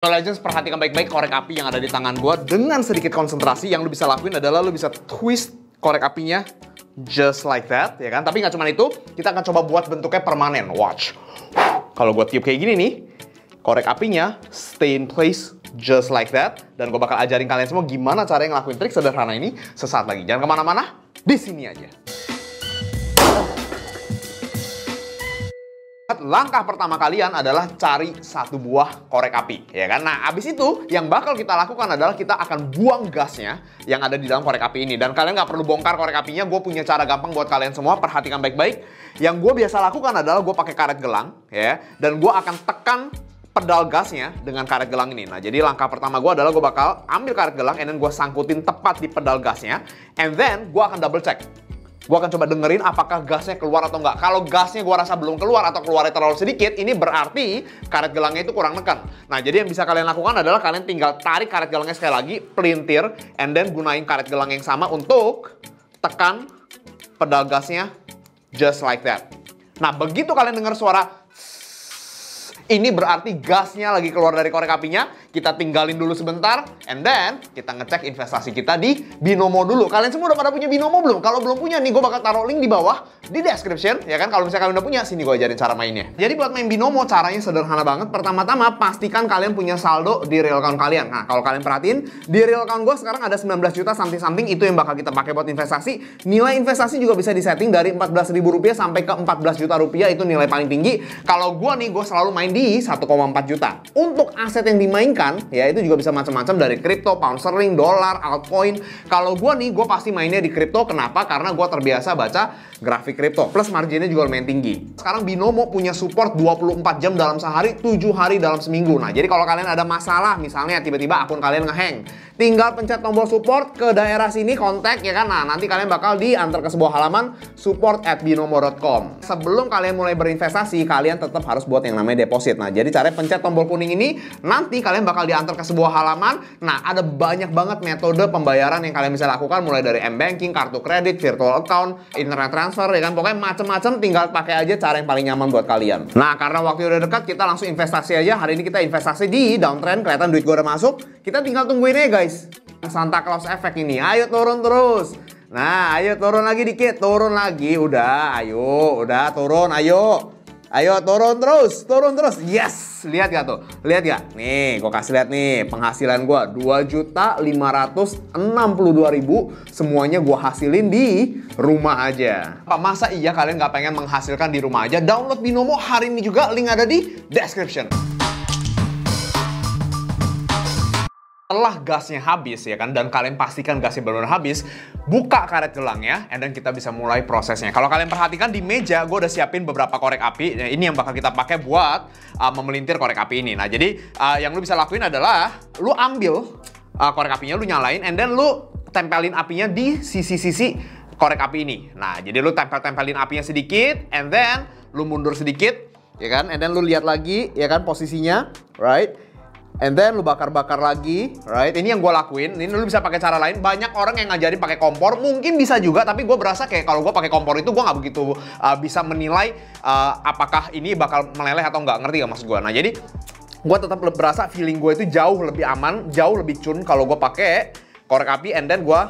Legends perhatikan baik-baik korek api yang ada di tangan gue dengan sedikit konsentrasi yang lu bisa lakuin adalah lu bisa twist korek apinya just like that ya kan? Tapi nggak cuma itu kita akan coba buat bentuknya permanen. Watch. Kalau gue tiup kayak gini nih korek apinya stay in place just like that. Dan gue bakal ajarin kalian semua gimana cara ngelakuin trik sederhana ini sesaat lagi. Jangan ke mana-mana di sini aja langkah pertama kalian adalah cari satu buah korek api, ya kan? Nah, abis itu yang bakal kita lakukan adalah kita akan buang gasnya yang ada di dalam korek api ini. Dan kalian nggak perlu bongkar korek apinya, gue punya cara gampang buat kalian semua. Perhatikan baik-baik. Yang gue biasa lakukan adalah gue pakai karet gelang, ya, dan gue akan tekan pedal gasnya dengan karet gelang ini. Nah, jadi langkah pertama gue adalah gue bakal ambil karet gelang, and then gue sangkutin tepat di pedal gasnya, and then gue akan double check Gue akan coba dengerin apakah gasnya keluar atau enggak. Kalau gasnya gue rasa belum keluar atau keluarnya terlalu sedikit, ini berarti karet gelangnya itu kurang nekan. Nah, jadi yang bisa kalian lakukan adalah kalian tinggal tarik karet gelangnya sekali lagi, pelintir, and then gunain karet gelang yang sama untuk tekan pedal gasnya just like that. Nah, begitu kalian dengar suara ini berarti gasnya lagi keluar dari korek apinya. Kita tinggalin dulu sebentar. And then kita ngecek investasi kita di Binomo dulu. Kalian semua udah pada punya Binomo belum? Kalau belum punya nih gue bakal taruh link di bawah di description. Ya kan kalau misalnya kalian udah punya sini gue ajarin cara mainnya. Jadi buat main Binomo caranya sederhana banget. Pertama-tama pastikan kalian punya saldo di real account kalian. Nah kalau kalian perhatiin di real account gue sekarang ada 19 juta something-something itu yang bakal kita pakai buat investasi. Nilai investasi juga bisa disetting dari 14 ribu rupiah sampai ke 14 juta rupiah itu nilai paling tinggi. Kalau gue nih gue selalu main di di 1,4 juta. Untuk aset yang dimainkan, ya itu juga bisa macam-macam dari kripto, pound sterling, dolar, altcoin. Kalau gue nih, gue pasti mainnya di kripto. Kenapa? Karena gue terbiasa baca grafik kripto. Plus marginnya juga lumayan tinggi. Sekarang Binomo punya support 24 jam dalam sehari, 7 hari dalam seminggu. Nah, jadi kalau kalian ada masalah, misalnya tiba-tiba akun kalian ngehang, tinggal pencet tombol support ke daerah sini, kontak ya kan. Nah, nanti kalian bakal diantar ke sebuah halaman support at binomo.com. Sebelum kalian mulai berinvestasi, kalian tetap harus buat yang namanya deposit. Nah, jadi caranya pencet tombol kuning ini, nanti kalian bakal diantar ke sebuah halaman. Nah, ada banyak banget metode pembayaran yang kalian bisa lakukan mulai dari m-banking, kartu kredit, virtual account, internet transfer ya kan. Pokoknya macam-macam tinggal pakai aja cara yang paling nyaman buat kalian. Nah, karena waktu udah dekat, kita langsung investasi aja. Hari ini kita investasi di downtrend, kelihatan duit gue udah masuk. Kita tinggal tungguin aja guys. Santa Claus effect ini. Ayo turun terus. Nah, ayo turun lagi dikit, turun lagi, udah, ayo, udah turun, ayo. Ayo turun terus, turun terus. Yes, lihat gak tuh? Lihat gak? Nih, gue kasih lihat nih penghasilan gue dua juta lima ratus enam puluh dua ribu. Semuanya gue hasilin di rumah aja. Apa masa iya kalian nggak pengen menghasilkan di rumah aja? Download Binomo hari ini juga. Link ada di description. Setelah gasnya habis ya kan dan kalian pastikan gasnya benar-benar habis buka karet gelangnya and then kita bisa mulai prosesnya. Kalau kalian perhatikan di meja gue udah siapin beberapa korek api. Nah, ini yang bakal kita pakai buat uh, memelintir korek api ini. Nah jadi uh, yang lu bisa lakuin adalah lu ambil uh, korek apinya lu nyalain and then lu tempelin apinya di sisi-sisi korek api ini. Nah jadi lu tempel-tempelin apinya sedikit and then lu mundur sedikit ya kan and then lu lihat lagi ya kan posisinya right And then lu bakar-bakar lagi, right? Ini yang gue lakuin. Ini lu bisa pakai cara lain. Banyak orang yang ngajarin pakai kompor, mungkin bisa juga. Tapi gue berasa kayak kalau gue pakai kompor itu gue nggak begitu uh, bisa menilai uh, apakah ini bakal meleleh atau nggak. Ngerti gak maksud gue? Nah jadi gue tetap berasa feeling gue itu jauh lebih aman, jauh lebih cun kalau gue pakai korek api and then gue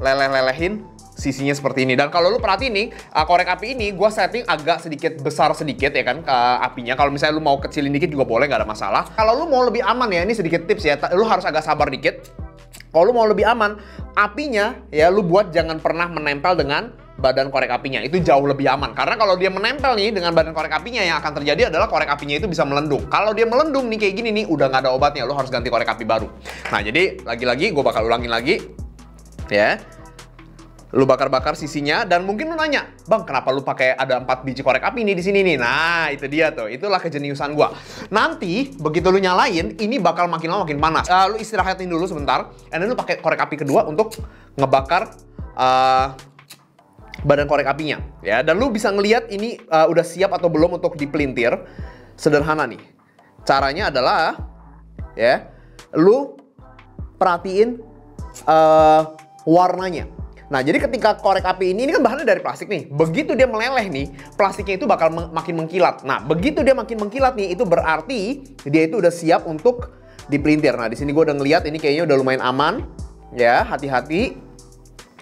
leleh-lelehin sisinya seperti ini. Dan kalau lu perhatiin nih, uh, korek api ini gue setting agak sedikit besar sedikit ya kan ke apinya. Kalau misalnya lu mau kecilin dikit juga boleh, nggak ada masalah. Kalau lu mau lebih aman ya, ini sedikit tips ya, lu harus agak sabar dikit. Kalau lu mau lebih aman, apinya ya lu buat jangan pernah menempel dengan badan korek apinya itu jauh lebih aman karena kalau dia menempel nih dengan badan korek apinya yang akan terjadi adalah korek apinya itu bisa melendung kalau dia melendung nih kayak gini nih udah nggak ada obatnya lu harus ganti korek api baru nah jadi lagi-lagi gue bakal ulangin lagi ya lu bakar-bakar sisinya dan mungkin lu nanya, "Bang, kenapa lu pakai ada 4 biji korek api nih di sini nih?" Nah, itu dia tuh. Itulah kejeniusan gua. Nanti begitu lu nyalain, ini bakal makin lama makin panas. Uh, lu istirahatin dulu sebentar, and then lu pakai korek api kedua untuk ngebakar uh, badan korek apinya, ya. Dan lu bisa ngelihat ini uh, udah siap atau belum untuk dipelintir. Sederhana nih. Caranya adalah ya, lu perhatiin uh, warnanya. Nah, jadi ketika korek api ini, ini kan bahannya dari plastik nih. Begitu dia meleleh nih, plastiknya itu bakal makin mengkilat. Nah, begitu dia makin mengkilat nih, itu berarti dia itu udah siap untuk dipelintir. Nah, di sini gue udah ngeliat ini kayaknya udah lumayan aman. Ya, hati-hati.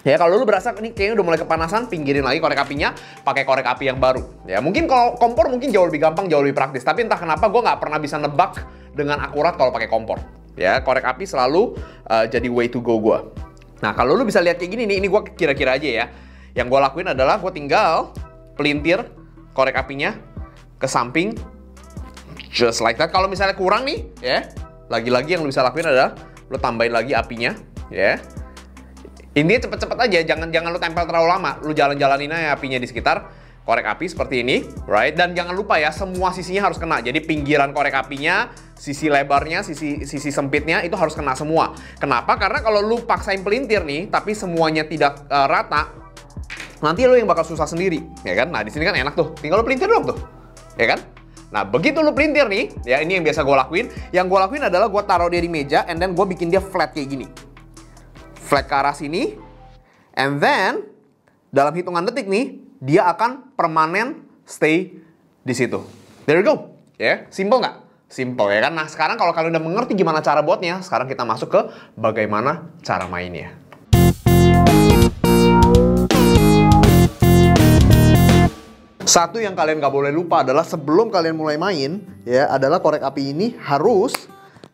Ya kalau lu berasa ini kayaknya udah mulai kepanasan, pinggirin lagi korek apinya, pakai korek api yang baru. Ya mungkin kalau kompor mungkin jauh lebih gampang, jauh lebih praktis. Tapi entah kenapa gue nggak pernah bisa nebak dengan akurat kalau pakai kompor. Ya korek api selalu uh, jadi way to go gue. Nah kalau lu bisa lihat kayak gini nih, ini gue kira-kira aja ya. Yang gue lakuin adalah gue tinggal pelintir korek apinya ke samping, just like that. Kalau misalnya kurang nih, ya lagi-lagi yang lu bisa lakuin adalah lu tambahin lagi apinya, ya ini cepet-cepet aja, jangan jangan lu tempel terlalu lama. Lu jalan-jalanin aja apinya di sekitar korek api seperti ini, right? Dan jangan lupa ya, semua sisinya harus kena. Jadi pinggiran korek apinya, sisi lebarnya, sisi sisi sempitnya itu harus kena semua. Kenapa? Karena kalau lu paksain pelintir nih, tapi semuanya tidak uh, rata, nanti lu yang bakal susah sendiri, ya kan? Nah, di sini kan enak tuh. Tinggal lu pelintir dong tuh. Ya kan? Nah, begitu lu pelintir nih, ya ini yang biasa gue lakuin. Yang gue lakuin adalah gue taruh dia di meja, and then gue bikin dia flat kayak gini flat ke arah sini. And then dalam hitungan detik nih, dia akan permanen stay di situ. There you go. Ya, yeah. simple nggak? Simple ya kan? Nah sekarang kalau kalian udah mengerti gimana cara buatnya, sekarang kita masuk ke bagaimana cara mainnya. Satu yang kalian nggak boleh lupa adalah sebelum kalian mulai main, ya adalah korek api ini harus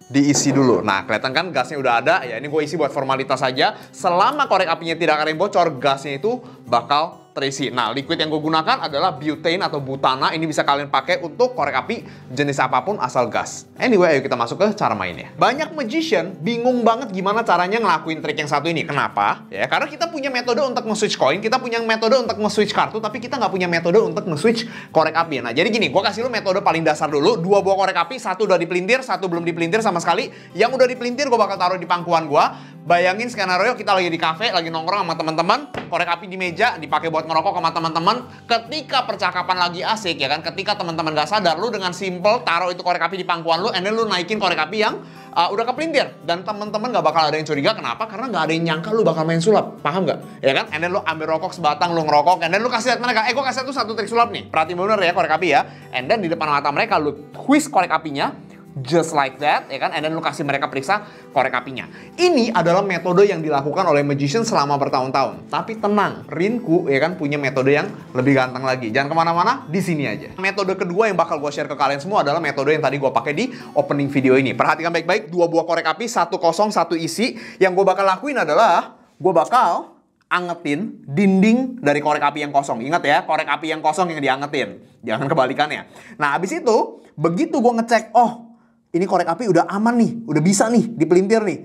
diisi dulu. Nah, kelihatan kan gasnya udah ada. Ya, ini gue isi buat formalitas saja. Selama korek apinya tidak akan bocor, gasnya itu bakal terisi. Nah, liquid yang gue gunakan adalah butane atau butana. Ini bisa kalian pakai untuk korek api jenis apa pun asal gas. Anyway, ayo kita masuk ke cara mainnya. Banyak magician bingung banget gimana caranya ngelakuin trik yang satu ini. Kenapa? Ya, karena kita punya metode untuk nge-switch koin, kita punya metode untuk nge-switch kartu, tapi kita nggak punya metode untuk nge-switch korek api. Nah, jadi gini, gue kasih lu metode paling dasar dulu. Dua buah korek api, satu udah dipelintir, satu belum dipelintir sama sekali. Yang udah dipelintir gue bakal taruh di pangkuan gue. Bayangin skenario kita lagi di cafe, lagi nongkrong sama teman-teman, korek api di meja dipakai buat ngerokok sama teman-teman. Ketika percakapan lagi asik ya kan, ketika teman-teman gak sadar, lu dengan simple taruh itu korek api di pangkuan lu, and then lu naikin korek api yang uh, udah kepelintir. Dan teman-teman gak bakal ada yang curiga. Kenapa? Karena gak ada yang nyangka lu bakal main sulap. Paham gak ya kan? And then lu ambil rokok sebatang lu ngerokok and then lu kasih lihat mereka eh gue kasih tuh satu trik sulap nih. Perhatiin bener ya korek api ya. And then di depan mata mereka lu twist korek apinya just like that, ya kan? And then lu kasih mereka periksa korek apinya. Ini adalah metode yang dilakukan oleh magician selama bertahun-tahun. Tapi tenang, Rinku ya kan punya metode yang lebih ganteng lagi. Jangan ke mana-mana, di sini aja. Metode kedua yang bakal gue share ke kalian semua adalah metode yang tadi gue pakai di opening video ini. Perhatikan baik-baik, dua buah korek api, satu kosong, satu isi. Yang gue bakal lakuin adalah, gue bakal angetin dinding dari korek api yang kosong. Ingat ya, korek api yang kosong yang diangetin. Jangan kebalikannya. Nah, abis itu, begitu gue ngecek, oh ini korek api udah aman nih, udah bisa nih dipelintir nih.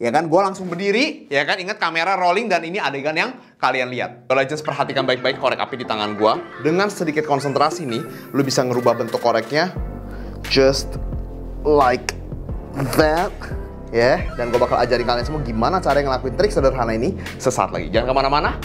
Ya kan, gue langsung berdiri, ya kan, ingat kamera rolling dan ini adegan yang kalian lihat. Kalau just perhatikan baik-baik korek api di tangan gue. Dengan sedikit konsentrasi nih, lu bisa ngerubah bentuk koreknya just like that. Ya, dan gue bakal ajarin kalian semua gimana cara ngelakuin trik sederhana ini sesaat lagi. Jangan ke mana-mana,